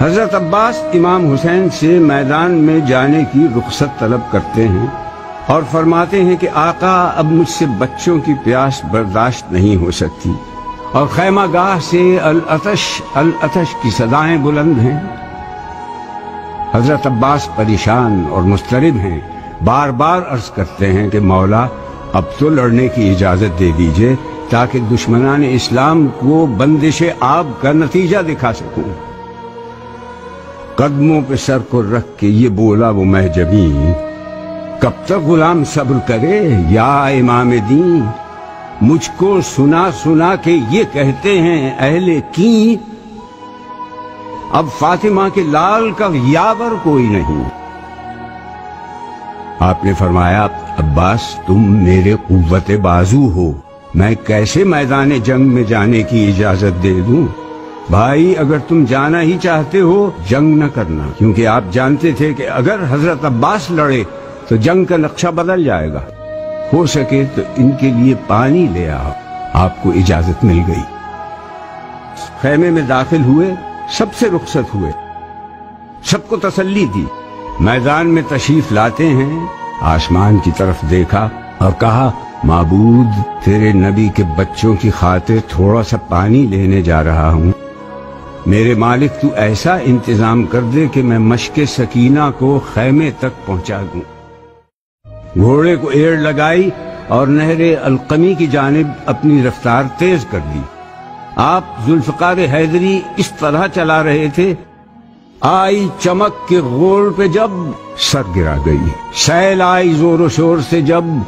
हज़रत अब्बास इमाम हुसैन से मैदान में जाने की रुख्सत तलब करते हैं और फरमाते हैं कि आका अब मुझसे बच्चों की प्यास बर्दाश्त नहीं हो सकती। और खैमा गाह से अल अतश अल अतश की सदाएँ बुलंद हैं। हज़रत अब्बास परेशान और मुस्तरब हैं। बार बार अर्ज़ करते हैं कि मौला, अब तो लड़ने की इजाज़त दे दीजिए, ताकि दुश्मनान इस्लाम को बंदिश आब का नतीजा दिखा सकूँ। कदमों पे सर को रख के ये बोला वो महजबी कब तक गुलाम सब्र करे या इमाम दी मुझको सुना सुना के ये कहते हैं, अहले की अब फातिमा के लाल का यावर कोई नहीं। आपने फरमाया, अब्बास, तुम मेरे कुत बाजू हो। मैं कैसे मैदान जंग में जाने की इजाज़त दे दूँ? भाई, अगर तुम जाना ही चाहते हो, जंग न करना। क्योंकि आप जानते थे कि अगर हज़रत अब्बास लड़े तो जंग का नक्शा बदल जाएगा। हो सके तो इनके लिए पानी ले आओ। आपको इजाज़त मिल गई। खेमे में दाखिल हुए, सबसे रुखसत हुए। सबको तसल्ली दी। मैदान में तशरीफ़ लाते हैं, आसमान की तरफ़ देखा और कहा, माबूद, तेरे नबी के बच्चों की खातिर थोड़ा सा पानी लेने जा रहा हूँ। मेरे मालिक, तू ऐसा इंतज़ाम कर दे कि मैं मशक सकीना को खैमे तक पहुँचा दूँ। घोड़े को एड़ लगाई और नहरे अलकमी की जानब अपनी रफ्तार तेज कर दी। आप जुल्फकार हैदरी इस तरह चला रहे थे, आई चमक के गोल पे जब सर गिरा गई। सैल आई जोरों शोर से जब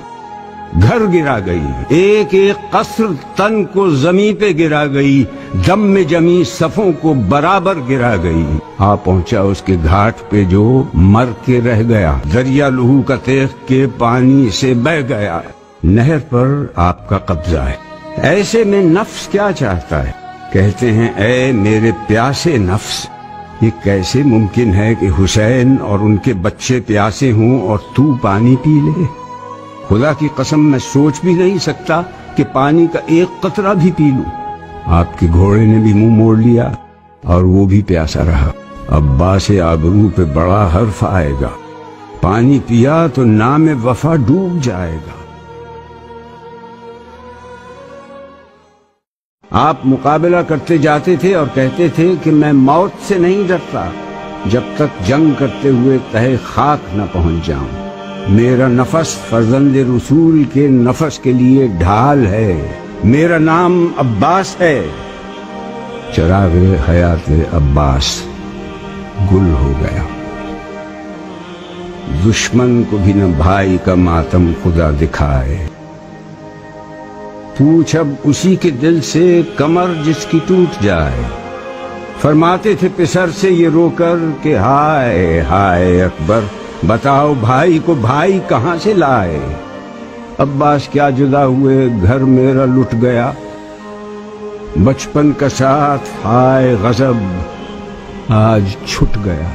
घर गिरा गई। एक एक कसर तन को जमी पे गिरा गई। दम में जमी सफों को बराबर गिरा गई। आ पहुँचा उसके घाट पे जो मर के रह गया। दरिया लहू का तेख के पानी से बह गया। नहर पर आपका कब्जा है। ऐसे में नफ्स क्या चाहता है? कहते हैं ए मेरे प्यासे नफ्स, ये कैसे मुमकिन है कि हुसैन और उनके बच्चे प्यासे हों और तू पानी पी ले? खुदा की कसम मैं सोच भी नहीं सकता कि पानी का एक कतरा भी पी लूँ। आपके घोड़े ने भी मुँह मोड़ लिया और वो भी प्यासा रहा। अब्बा से आबरू पे बड़ा हर्फ आएगा। पानी पिया तो नाम वफा डूब जाएगा। आप मुकाबला करते जाते थे और कहते थे कि मैं मौत से नहीं डरता, जब तक जंग करते हुए तहे खाक न पहुँच जाऊँ। मेरा नफस फर्जंद रसूल के नफस के लिए ढाल है। मेरा नाम अब्बास है। चराग हयात अब्बास गुल हो गया। दुश्मन को भी न भाई का मातम खुदा दिखाए। पूछ अब उसी के दिल से कमर जिसकी टूट जाए। फरमाते थे पिसर से ये रोकर के हाय हाय अकबर। बताओ भाई को भाई कहाँ से लाए? अब्बास क्या जुदा हुए, घर मेरा लुट गया। बचपन का साथ, हाय गजब, आज छुट गया।